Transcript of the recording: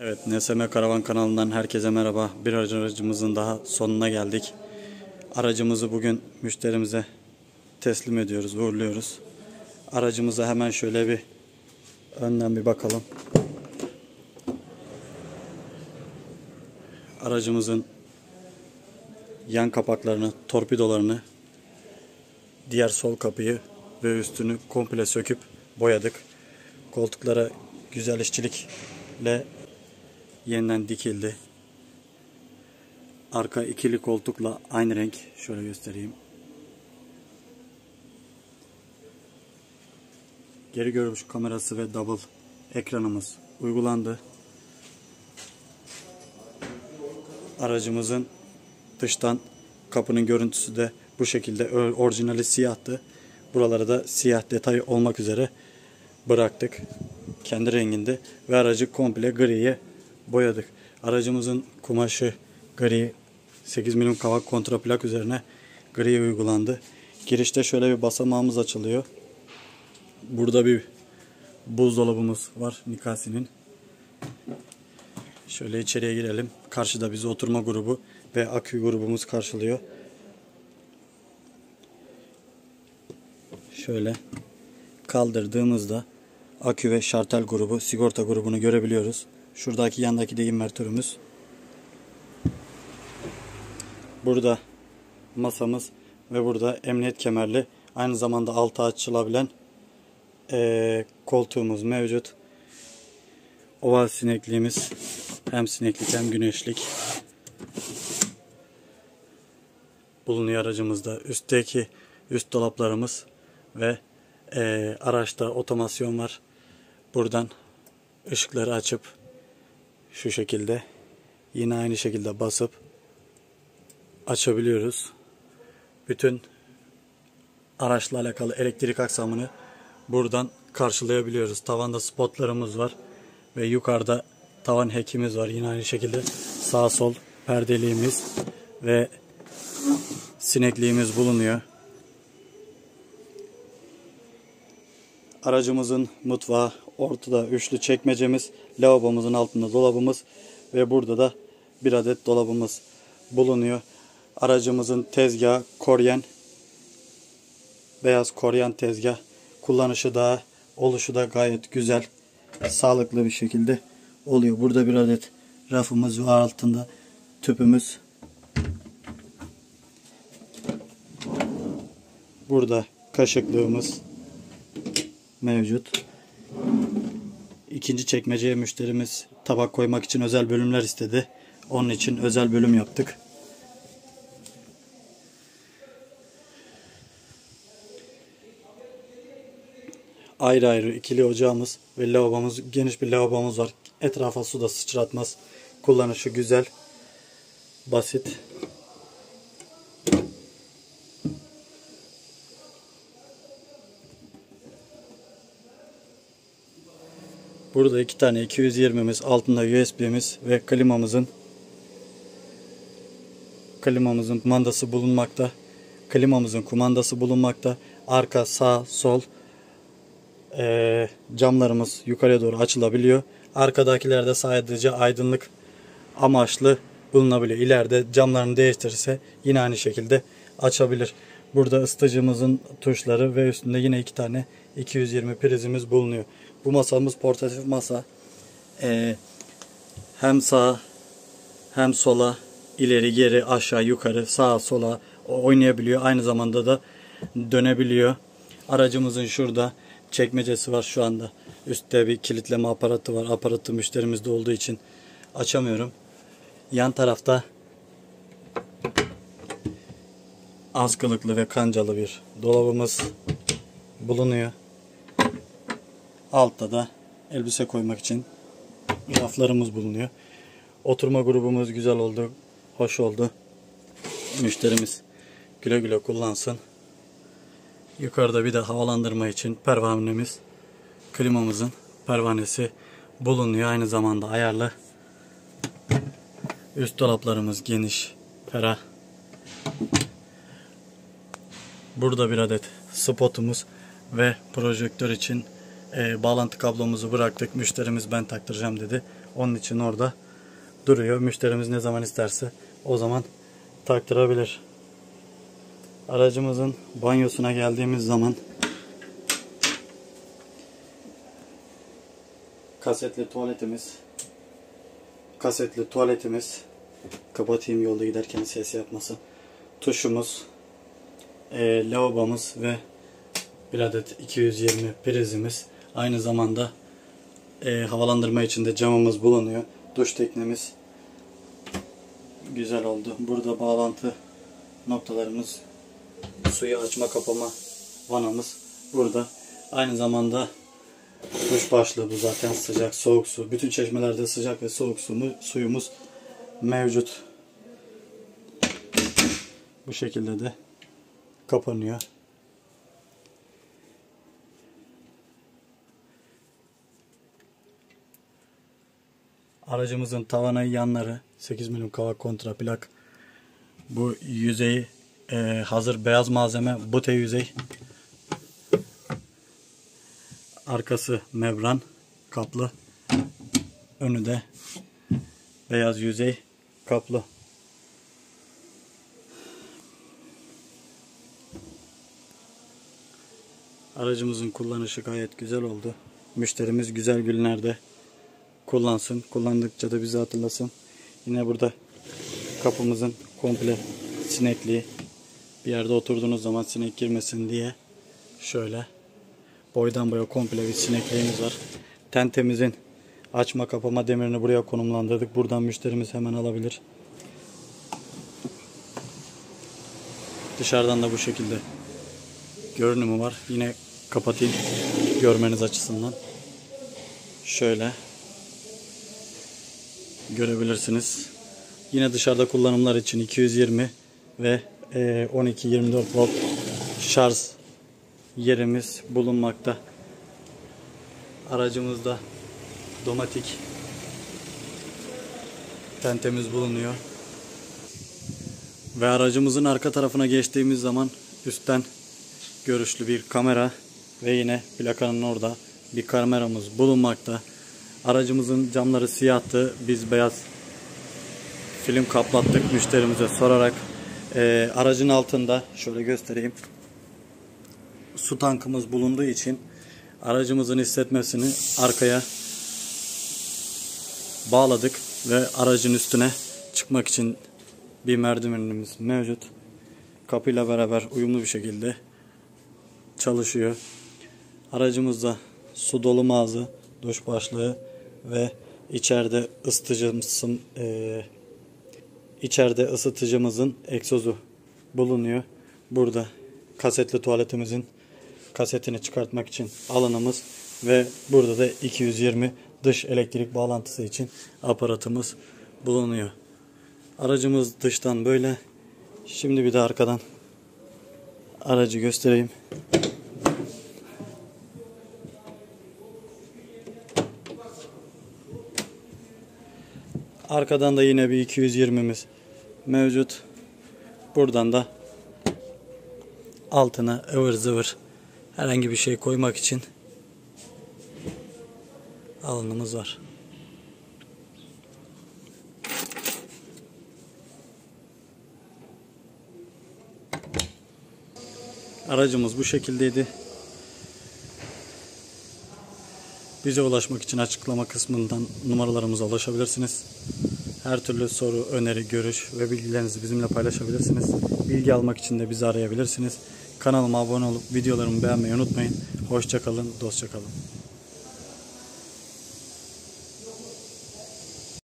Evet, NSM Karavan kanalından herkese merhaba. Bir aracımızın daha sonuna geldik. Aracımızı bugün müşterimize teslim ediyoruz, uğurluyoruz. Aracımıza hemen şöyle bir önden bir bakalım. Aracımızın yan kapaklarını, torpidolarını, diğer sol kapıyı ve üstünü komple söküp boyadık. Koltuklara güzel işçilikle yeniden dikildi. Arka ikili koltukla aynı renk. Şöyle göstereyim. Geri görüş kamerası ve double ekranımız uygulandı. Aracımızın dıştan kapının görüntüsü de bu şekilde orijinali siyahtı. Buraları da siyah detay olmak üzere bıraktık. Kendi renginde ve aracı komple griye boyadık. Aracımızın kumaşı gri 8 milim kavak kontraplak üzerine gri uygulandı. Girişte şöyle bir basamağımız açılıyor. Burada bir buzdolabımız var Nikasi'nin. Şöyle içeriye girelim. Karşıda bizi oturma grubu ve akü grubumuz karşılıyor. Şöyle kaldırdığımızda akü ve şartel grubu, sigorta grubunu görebiliyoruz. Şuradaki yandaki de invertörümüz. Burada masamız ve burada emniyet kemerli aynı zamanda altı açılabilen e, koltuğumuz mevcut. Oval sinekliğimiz hem sineklik hem güneşlik bulunuyor aracımızda. Üstteki üst dolaplarımız ve e, araçta otomasyon var. Buradan ışıkları açıp şu şekilde yine aynı şekilde basıp açabiliyoruz. Bütün araçla alakalı elektrik aksamını buradan karşılayabiliyoruz. Tavanda spotlarımız var ve yukarıda tavan hekimiz var. Yine aynı şekilde sağ sol perdeliğimiz ve sinekliğimiz bulunuyor. Aracımızın mutfağı ortada üçlü çekmecemiz, lavabomuzun altında dolabımız ve burada da bir adet dolabımız bulunuyor. Aracımızın tezgahı koryen, beyaz koryen tezgah. Kullanışı da oluşu da gayet güzel, sağlıklı bir şekilde oluyor. Burada bir adet rafımız var altında tüpümüz. Burada kaşıklığımız mevcut. İkinci çekmeceye müşterimiz tabak koymak için özel bölümler istedi. Onun için özel bölüm yaptık. Ayrı ayrı ikili ocağımız ve lavabomuz, geniş bir lavabomuz var. Etrafa su da sıçratmaz. Kullanışı güzel, basit. Burada iki tane 220'miz, altında USB'miz ve klimamızın klimamızın kumandası bulunmakta. Klimamızın kumandası bulunmakta. Arka, sağ, sol e, camlarımız yukarıya doğru açılabiliyor. Arkadakilerde sadece aydınlık amaçlı bulunabiliyor. İleride camlarını değiştirirse yine aynı şekilde açabilir. Burada ısıtıcımızın tuşları ve üstünde yine iki tane 220 prizimiz bulunuyor. Bu masamız portatif masa. Ee, hem sağa hem sola ileri geri aşağı yukarı sağa sola oynayabiliyor. Aynı zamanda da dönebiliyor. Aracımızın şurada çekmecesi var şu anda. Üstte bir kilitleme aparatı var. Aparatı müşterimizde olduğu için açamıyorum. Yan tarafta askılıklı ve kancalı bir dolabımız bulunuyor. Altta da elbise koymak için raflarımız bulunuyor. Oturma grubumuz güzel oldu. Hoş oldu. Müşterimiz güle güle kullansın. Yukarıda bir de havalandırma için pervanemiz, klimamızın pervanesi bulunuyor. Aynı zamanda ayarlı. Üst dolaplarımız geniş, ferah. Burada bir adet spotumuz ve projektör için e, bağlantı kablomuzu bıraktık. Müşterimiz ben taktıracağım dedi. Onun için orada duruyor. Müşterimiz ne zaman isterse o zaman taktırabilir. Aracımızın banyosuna geldiğimiz zaman kasetli tuvaletimiz kasetli tuvaletimiz kapatayım yolda giderken ses yapmasın. Tuşumuz e, lavabomuz ve bir adet 220 prizimiz aynı zamanda e, havalandırma için de camımız bulunuyor. Duş teknemiz güzel oldu. Burada bağlantı noktalarımız suyu açma kapama vanamız burada. Aynı zamanda duş başlığı bu zaten sıcak soğuk su. Bütün çeşmelerde sıcak ve soğuk su, suyumuz mevcut. Bu şekilde de kapanıyor. Aracımızın tavanı yanları 8 milim kavak kontra plak. Bu yüzeyi e, hazır beyaz malzeme bute yüzey. Arkası membran kaplı. Önü de beyaz yüzey kaplı. Aracımızın kullanışı gayet güzel oldu. Müşterimiz güzel günlerde kullansın. Kullandıkça da bizi hatırlasın. Yine burada kapımızın komple sinekliği. Bir yerde oturduğunuz zaman sinek girmesin diye şöyle boydan boya komple bir sinekliğimiz var. Tentemizin açma kapama demirini buraya konumlandırdık. Buradan müşterimiz hemen alabilir. Dışarıdan da bu şekilde görünümü var. Yine kapatayım görmeniz açısından. Şöyle görebilirsiniz. Yine dışarıda kullanımlar için 220 ve 12-24 volt şarj yerimiz bulunmakta. Aracımızda domatik tentemiz bulunuyor. Ve aracımızın arka tarafına geçtiğimiz zaman üstten görüşlü bir kamera ve yine plakanın orada bir kameramız bulunmakta. Aracımızın camları siyahtı. Biz beyaz film kaplattık müşterimize sorarak. Ee, aracın altında şöyle göstereyim. Su tankımız bulunduğu için aracımızın hissetmesini arkaya bağladık ve aracın üstüne çıkmak için bir merdivenimiz mevcut. Kapıyla beraber uyumlu bir şekilde çalışıyor. Aracımızda su dolu ağzı, duş başlığı ve içeride ısıtıcımızın e, içeride ısıtıcımızın egzozu bulunuyor. Burada kasetli tuvaletimizin kasetini çıkartmak için alanımız ve burada da 220 dış elektrik bağlantısı için aparatımız bulunuyor. Aracımız dıştan böyle. Şimdi bir de arkadan aracı göstereyim. Arkadan da yine bir 220'miz mevcut. Buradan da altına ıvır zıvır herhangi bir şey koymak için alanımız var. Aracımız bu şekildeydi. Bize ulaşmak için açıklama kısmından numaralarımıza ulaşabilirsiniz. Her türlü soru, öneri, görüş ve bilgilerinizi bizimle paylaşabilirsiniz. Bilgi almak için de bizi arayabilirsiniz. Kanalıma abone olup videolarımı beğenmeyi unutmayın. Hoşçakalın, dostça kalın.